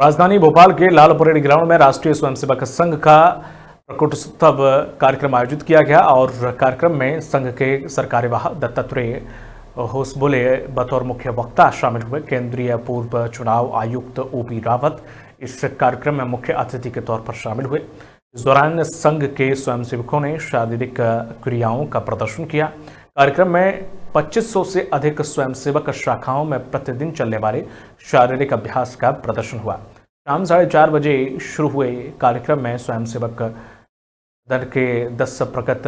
राजधानी भोपाल के लाल parade ground में राष्ट्रीय स्वयंसेवक संघ का प्रकोटोत्सव कार्यक्रम आयोजित किया गया और कार्यक्रम में संघ के सरकारी वाह दत्तात्रेय होसबोले बतौर मुख्य वक्ता शामिल हुए केंद्रीय पूर्व चुनाव आयुक्त ओपी रावत। इस कार्यक्रम में मुख्य अतिथि के तौर पर शामिल हुए। इस दौरान संघ के स्वयंसेवकों ने शारीरिक क्रियाओं का प्रदर्शन किया। कार्यक्रम में 2500 से अधिक स्वयंसेवक शाखाओं में प्रतिदिन चलने वाले शारीरिक अभ्यास का प्रदर्शन हुआ। शाम साढ़े चार बजे शुरू हुए कार्यक्रम में स्वयंसेवक दल के दस प्रगत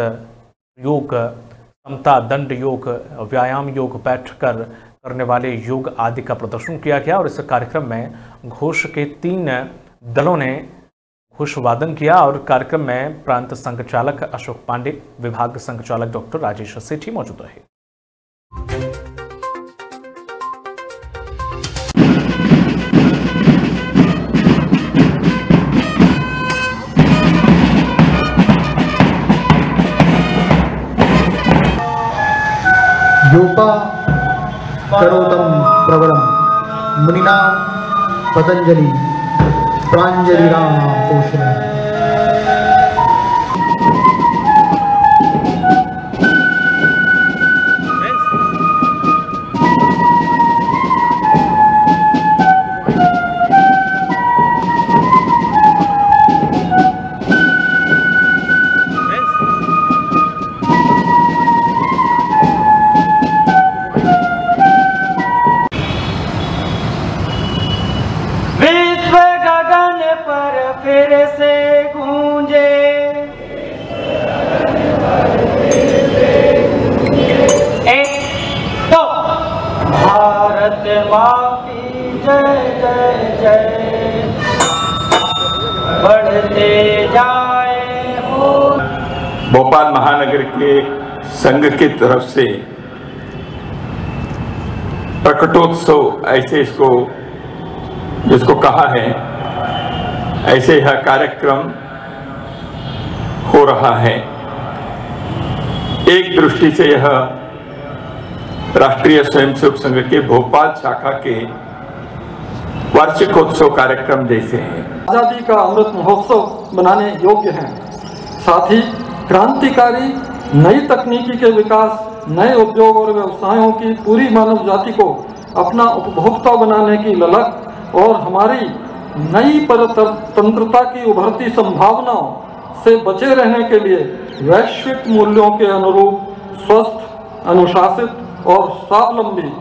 योग, समता, दंड योग, व्यायाम योग बैठ कर करने वाले योग आदि का प्रदर्शन किया गया और इस कार्यक्रम में घोष के तीन दलों ने घोष किया और कार्यक्रम में प्रांत संघ चालक अशोक पांडे, विभाग संघ चालक डॉक्टर राजेश सेठी मौजूद रहे। करोतम प्रबलम, मुनिना पतंजलि। प्रांजलि राम पोषण फिर से गूंजे। एक तो भारत माँ की जय जय जय। बढ़ते जाए हो भोपाल महानगर के संघ की तरफ़ से प्रकटोत्सव ऐसे इसको जिसको कहा है ऐसे यह कार्यक्रम हो रहा है। एक दृष्टि से यह राष्ट्रीय स्वयंसेवक संघ के भोपाल शाखा के वार्षिकोत्सव कार्यक्रम जैसे हैं। आज़ादी का अमृत महोत्सव बनाने योग्य है। साथ ही क्रांतिकारी नई तकनीकी के विकास, नए उद्योग और व्यवसायों की पूरी मानव जाति को अपना उपभोक्ता बनाने की ललक और हमारी नई परतंत्रता की उभरती संभावनाओं से बचे रहने के लिए वैश्विक मूल्यों के अनुरूप स्वस्थ, अनुशासित और स्वावलंबी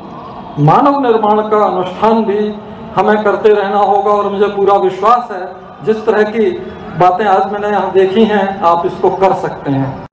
मानव निर्माण का अनुष्ठान भी हमें करते रहना होगा और मुझे पूरा विश्वास है जिस तरह की बातें आज मैंने यहाँ देखी हैं, आप इसको कर सकते हैं।